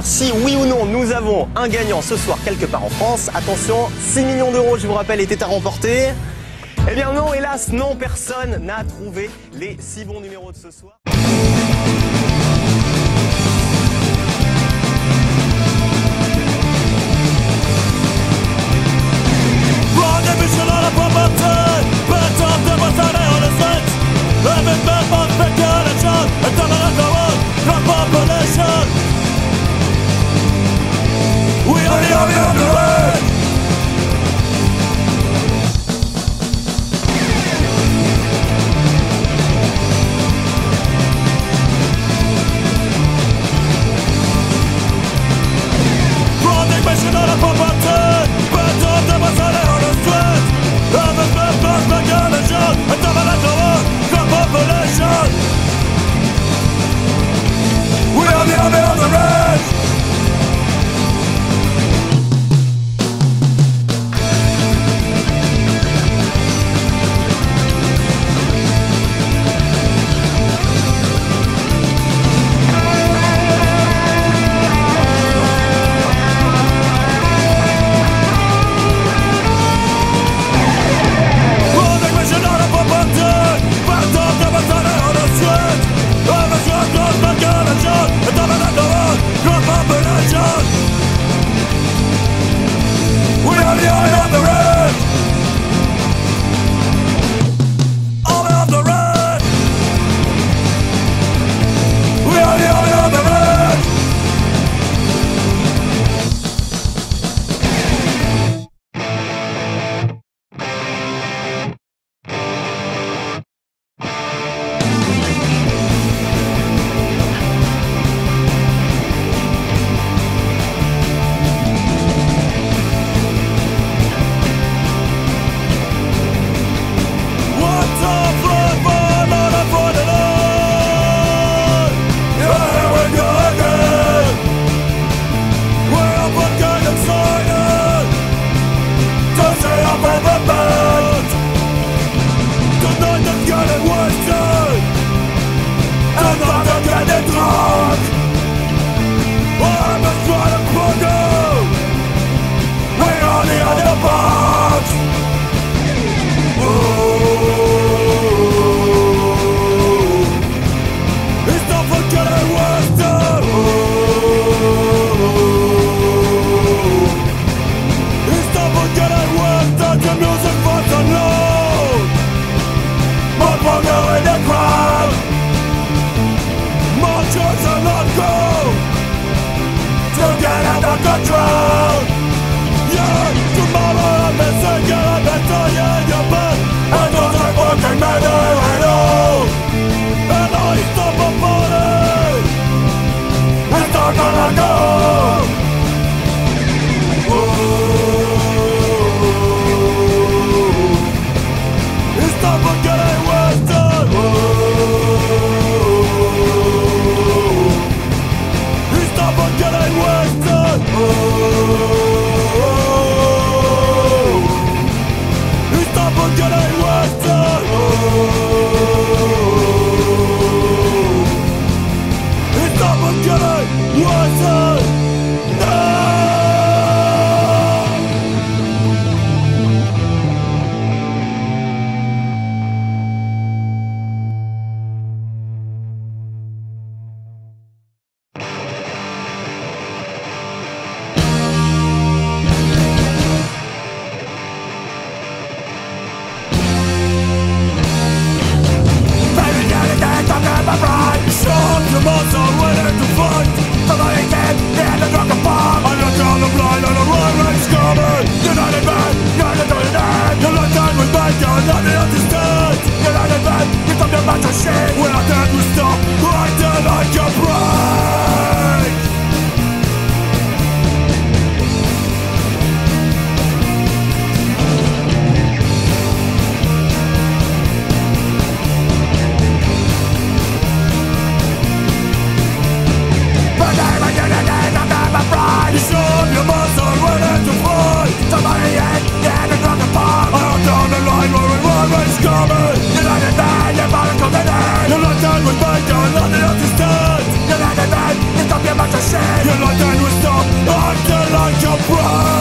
si oui ou non nous avons un gagnant ce soir quelque part en France. Attention, 6 millions d'euros, je vous rappelle, étaient à remporter. Eh bien non, hélas, non, personne n'a trouvé les 6 bons numéros de ce soir. We only have on the road cry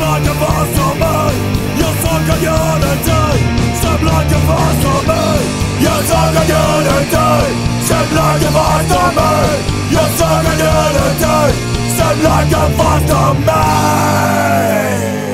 like a boss to me. You're stuck unity Step like a boss to me. You're stuck unity Step like a boss to me. You're stuck unity Step like a boss to me.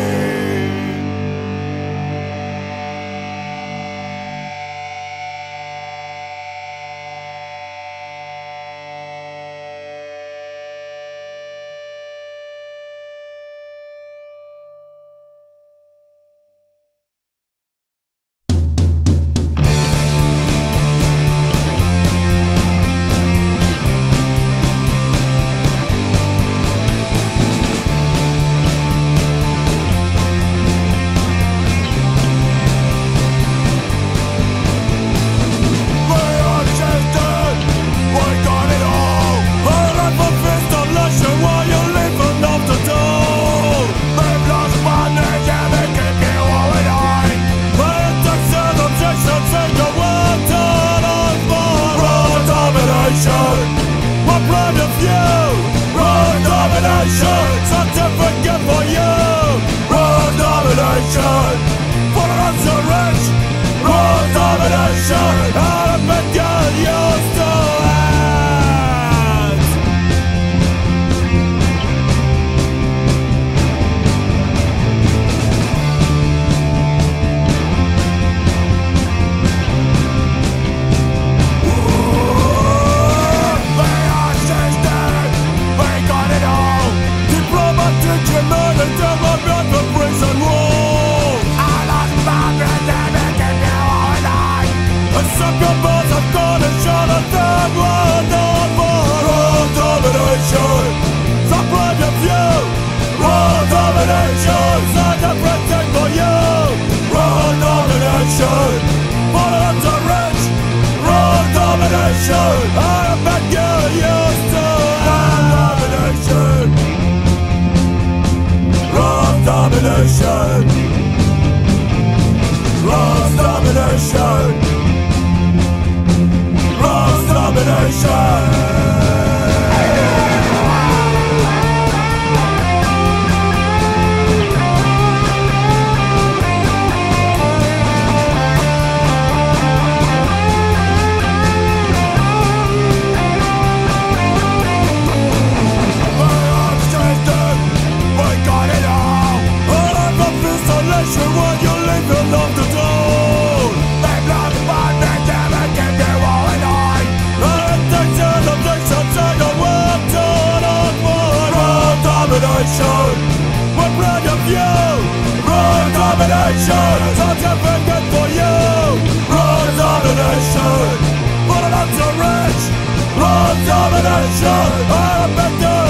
domination, I'm better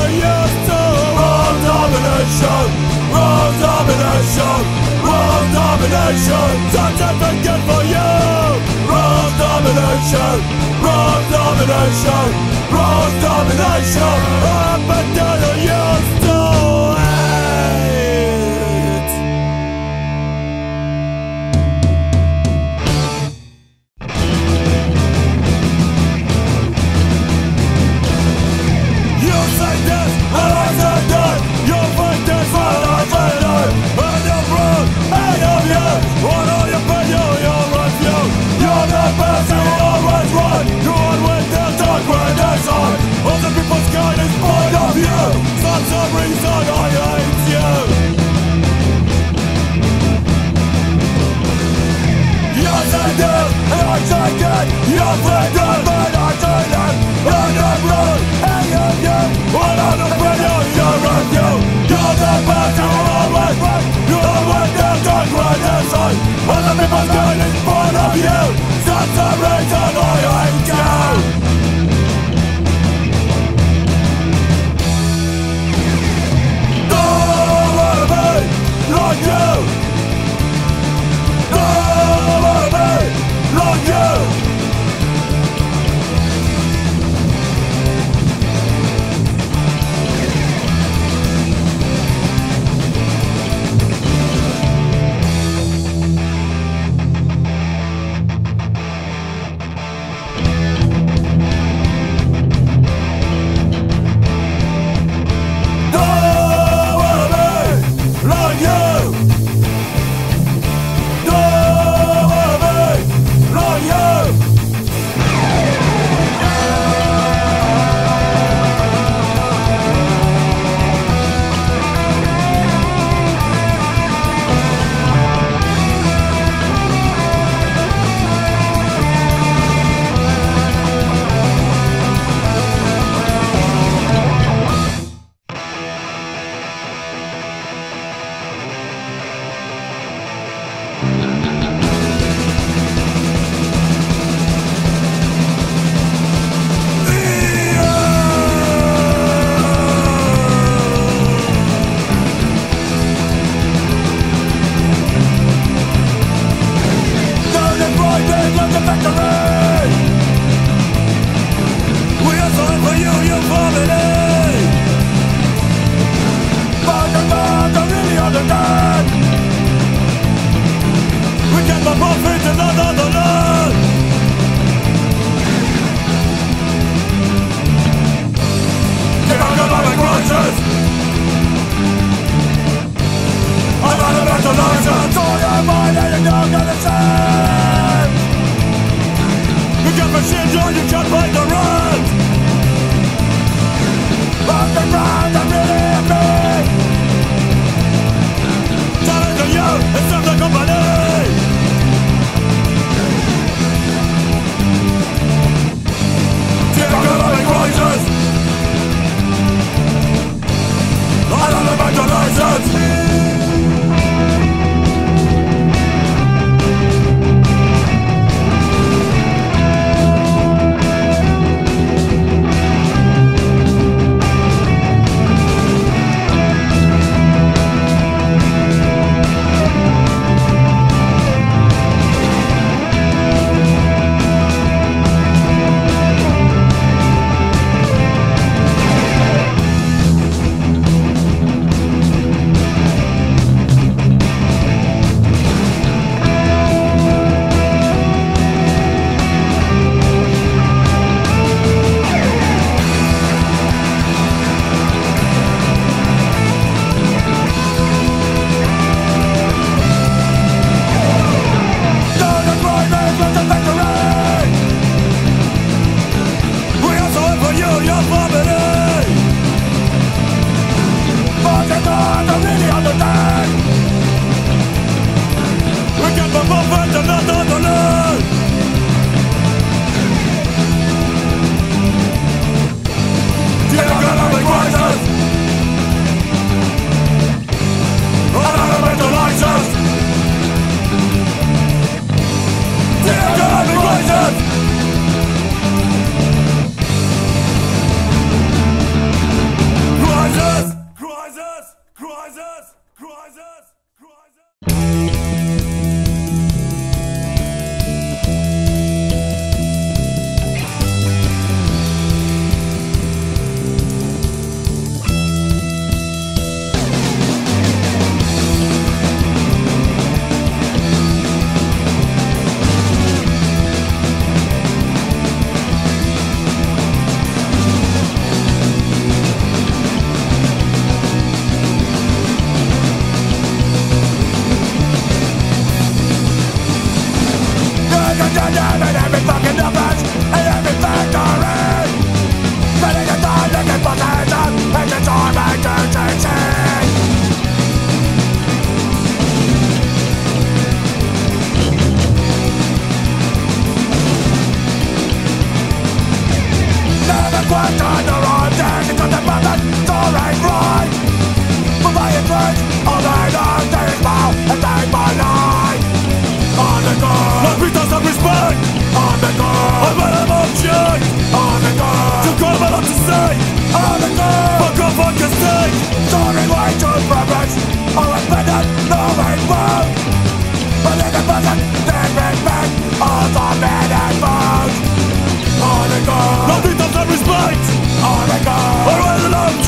to world domination, world domination, world domination. Such a for you, world domination, world domination, world domination. I'm better.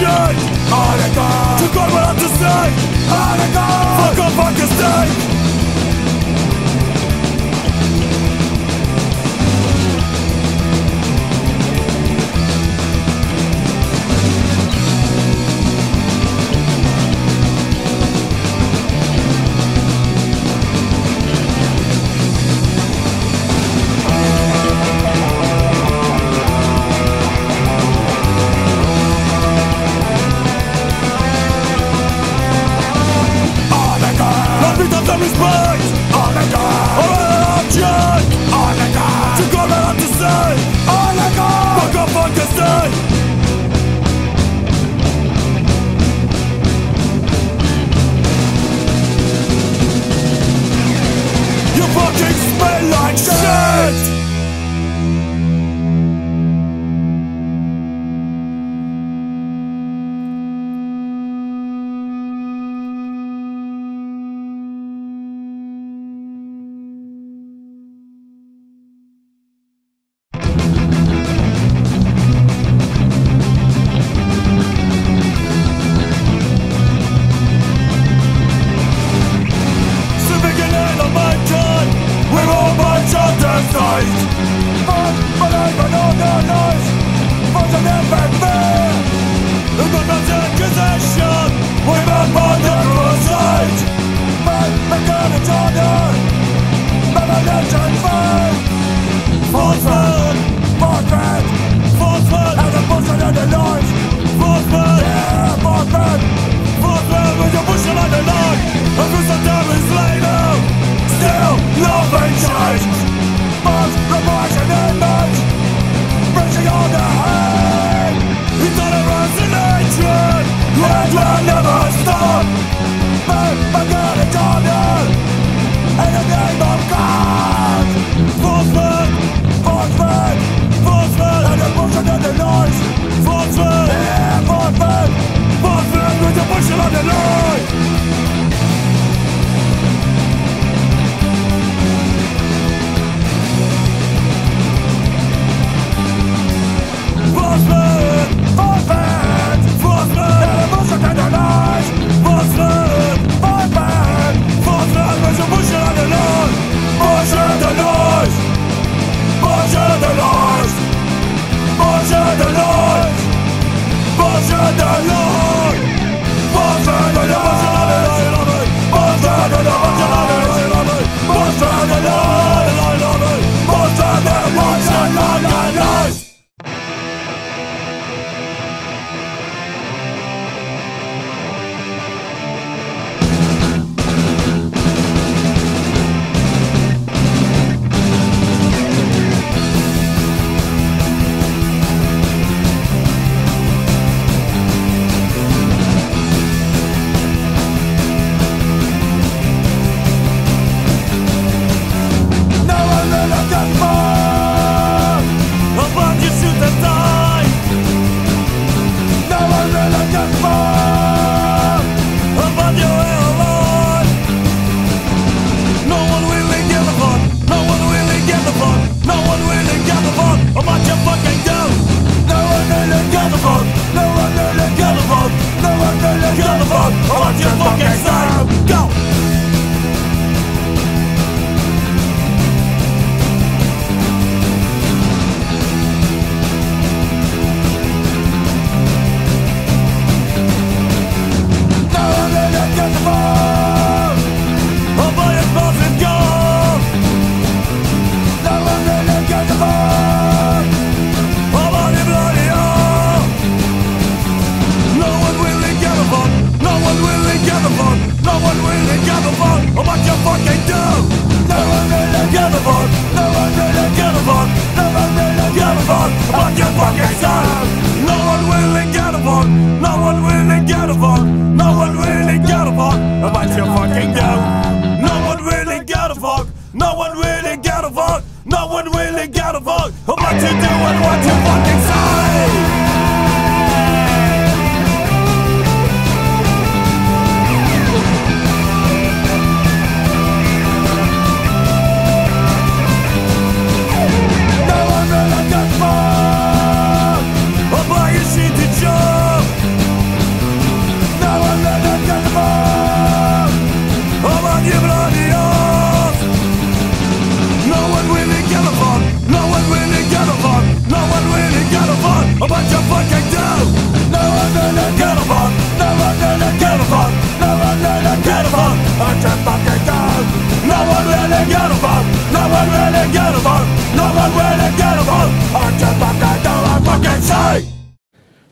Arika To God what I have to say Arika Fuck off Pakistan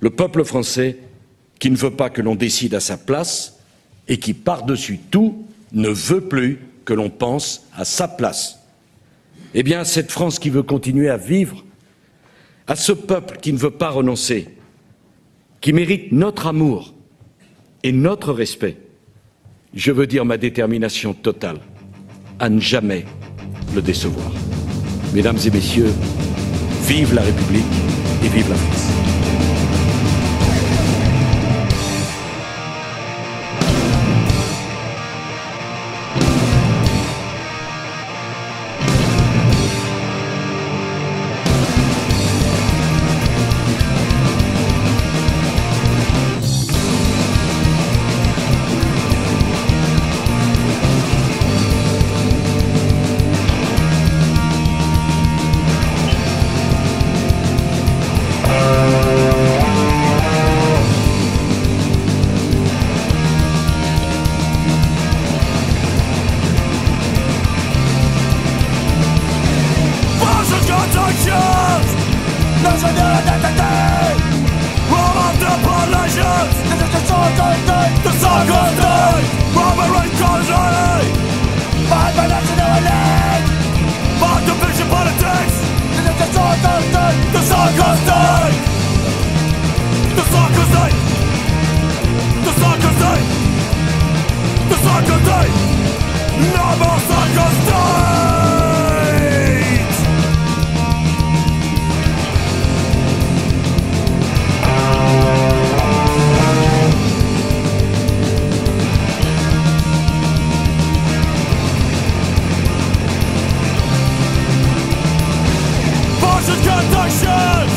Le peuple français qui ne veut pas que l'on décide à sa place et qui, par-dessus tout, ne veut plus que l'on pense à sa place. Eh bien, cette France qui veut continuer à vivre, à ce peuple qui ne veut pas renoncer, qui mérite notre amour et notre respect, je veux dire ma détermination totale à ne jamais le décevoir. Mesdames et messieurs, vive la République et vive la France. agora. Conditions.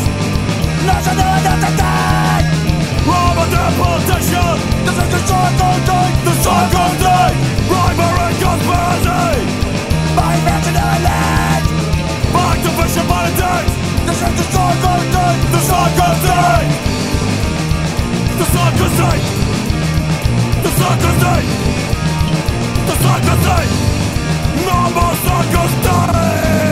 National identity. Robert deportation. This is the Sarko state. The Sarko state. Bribery conspiracy. My imaginary land. Artificial politics. This is the Sarko state. The Sarko state. The Sarko state. The Sarko state. The Sarko state. No more Sarko state.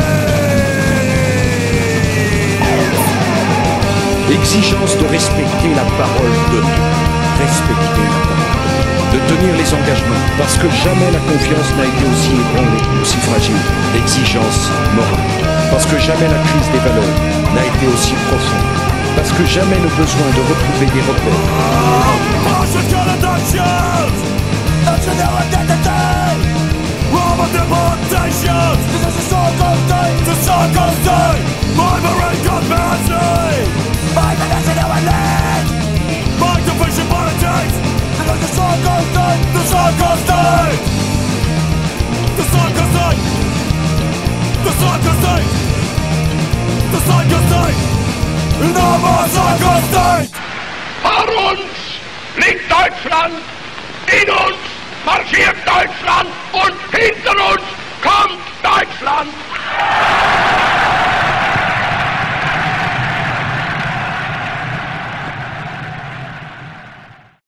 Exigence de respecter la parole donnée. Respecter la parole. De tenir les engagements. Parce que jamais la confiance n'a été aussi ébranlée, aussi fragile. Exigence morale. Parce que jamais la crise des valeurs n'a été aussi profonde. Parce que jamais le besoin de retrouver des repères. Is the state. The. My national land. Artificial politics. This is the. The Sarko state. The. The Sarko state. The more Sarko state. Vor uns liegt Deutschland, in uns marschiert Deutschland und hinter uns kommt Deutschland.